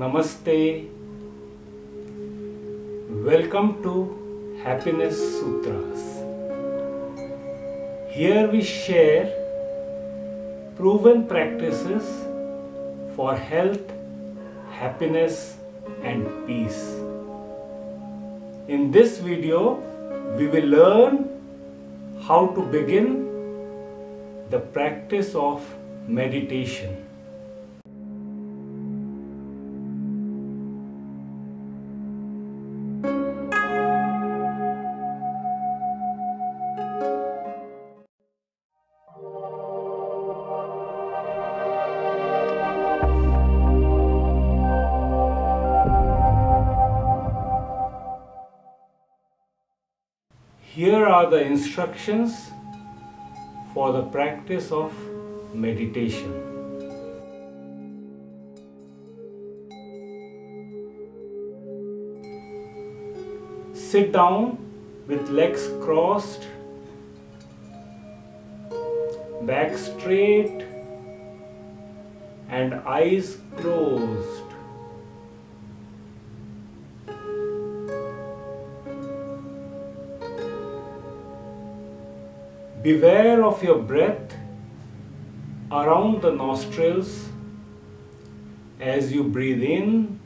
Namaste. Welcome to Happiness Sutras. Here we share proven practices for health, happiness, and peace. In this video, we will learn how to begin the practice of meditation. Here are the instructions for the practice of meditation. Sit down with legs crossed, back straight, and eyes closed. Beware of your breath around the nostrils as you breathe in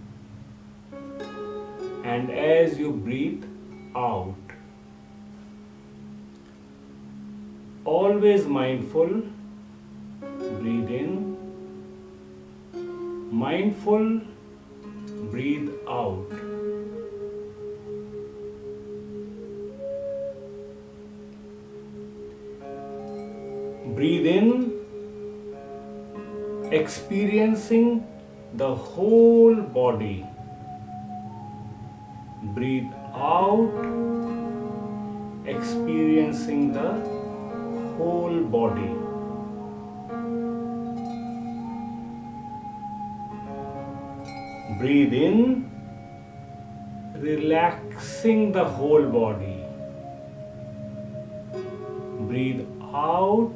and as you breathe out. Always mindful, breathe in, mindful, breathe out. Breathe in, experiencing the whole body. Breathe out, experiencing the whole body. Breathe in, relaxing the whole body. Breathe out,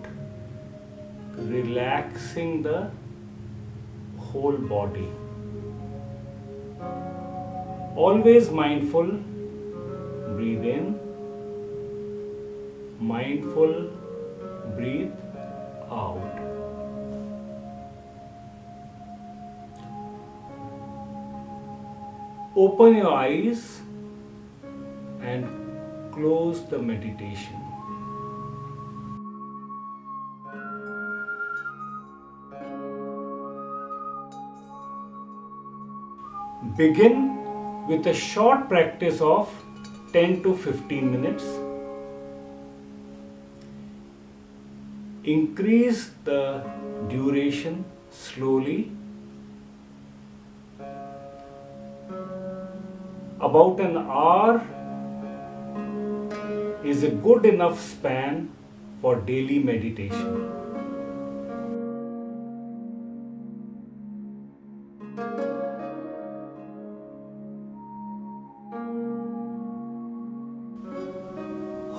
relaxing the whole body. Always mindful, breathe in, mindful, breathe out. Open your eyes and close the meditation. Begin with a short practice of 10 to 15 minutes. Increase the duration slowly. About an hour is a good enough span for daily meditation.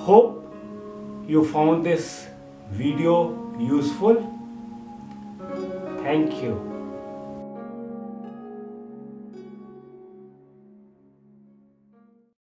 Hope you found this video useful. Thank you.